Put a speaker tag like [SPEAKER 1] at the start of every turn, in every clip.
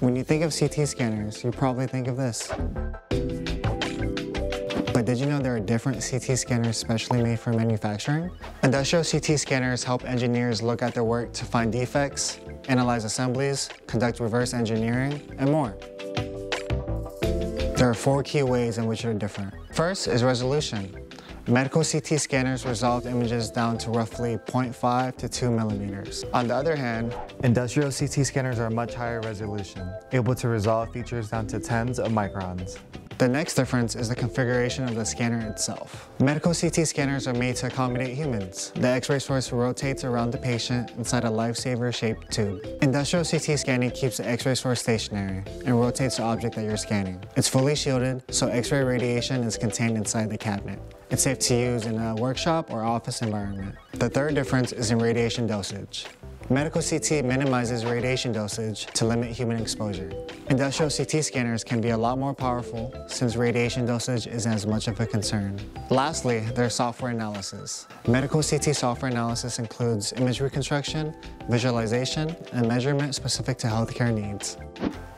[SPEAKER 1] When you think of CT scanners, you probably think of this. But did you know there are different CT scanners specially made for manufacturing? Industrial CT scanners help engineers look at their work to find defects, analyze assemblies, conduct reverse engineering, and more. There are four key ways in which they're different. First is resolution. Medical CT scanners resolve images down to roughly 0.5 to 2 millimeters. On the other hand, industrial CT scanners are much higher resolution, able to resolve features down to tens of microns. The next difference is the configuration of the scanner itself. Medical CT scanners are made to accommodate humans. The X-ray source rotates around the patient inside a lifesaver-shaped tube. Industrial CT scanning keeps the X-ray source stationary and rotates the object that you're scanning. It's fully shielded, so X-ray radiation is contained inside the cabinet. It's safe to use in a workshop or office environment. The third difference is in radiation dosage. Medical CT minimizes radiation dosage to limit human exposure. Industrial CT scanners can be a lot more powerful since radiation dosage isn't as much of a concern. Lastly, there's software analysis. Medical CT software analysis includes image reconstruction, visualization, and measurement specific to healthcare needs.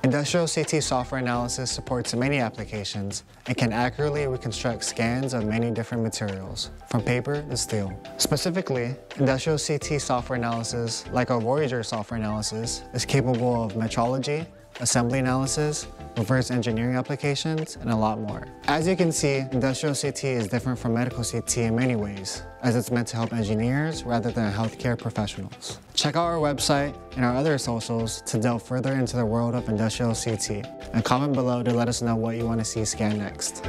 [SPEAKER 1] Industrial CT software analysis supports many applications and can accurately reconstruct scans of many different materials, from paper to steel. Specifically, industrial CT software analysis, like our Voyager software analysis, is capable of metrology, assembly analysis, reverse engineering applications, and a lot more. As you can see, industrial CT is different from medical CT in many ways, as it's meant to help engineers rather than healthcare professionals. Check out our website and our other socials to delve further into the world of industrial CT, and comment below to let us know what you want to see scanned next.